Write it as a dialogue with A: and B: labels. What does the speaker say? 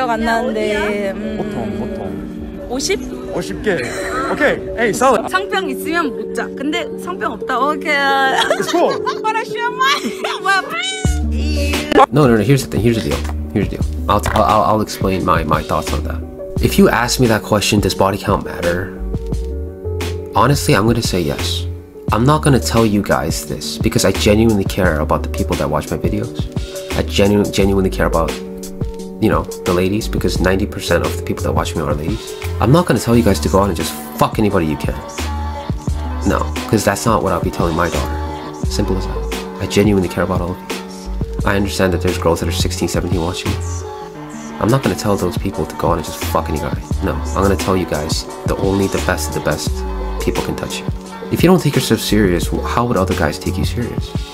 A: 기억 안 나는데 음,
B: 보통 보통
A: 50?
B: 50개. 오케이. Hey, solid.
A: 상병 있으면 못 자. 근데 상병 없다. 오케이.
B: It's cool.
A: 뭐라 쉬어마? 뭐야?
C: No, no, no. Here's the thing. Here's the deal. Here's the deal. I'll, t- I'll, I'll explain my, my thoughts on that. If you ask me that question, does body count matter? Honestly, I'm gonna say yes. I'm not gonna tell you guys this because I genuinely care about the people that watch my videos. I genu- genuinely care about, you know, the ladies because 90% of the people that watch me are ladies. I'm not gonna tell you guys to go out and just fuck anybody you can. No, because that's not what I'll be telling my daughter. Simple as that. I genuinely care about all of you. I understand that there's girls that are 16, 17 watching. I'm not gonna tell those people to go out and just fuck any guy. No, I'm gonna tell you guys the only the best of the best people can touch you. If you don't take yourself serious, how would other guys take you serious?